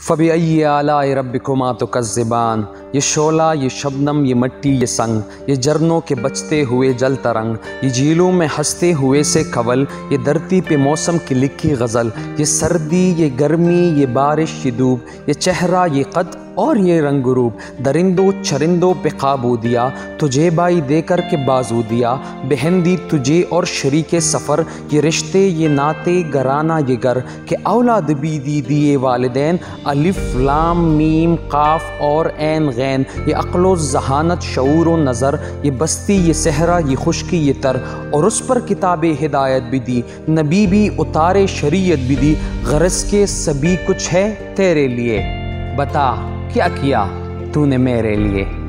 फ़बी आला रबिकुमा तो कज़बान ये शोला ये शबनम ये मट्टी ये संग ये झरनों के बचते हुए जल तरंग ये झीलों में हँसते हुए से कवल ये धरती पे मौसम की लिखी गज़ल ये सर्दी ये गर्मी ये बारिश ये धूप ये चेहरा ये कद और ये रंग रूप दरिंदो चरिंदों पे काबू दिया, तुझे बाई देकर के बाजू दिया। बहन दी तुझे और शरीक सफ़र, ये रिश्ते, ये नाते, गराना ये घर के औलाद भी दी दिए वालदेन। अलिफ, लाम, मीम, काफ और एन गैन, ये अक्लो, जहानत शूर व नज़र, ये बस्ती, ये सहरा, ये खुशकी, ये तर, और उस पर किताब हिदायत भी दी। नबी भी, उतारे शरीयत भी दी। गरज के सभी कुछ है तेरे लिए। बता। क्या किया तूने मेरे लिए?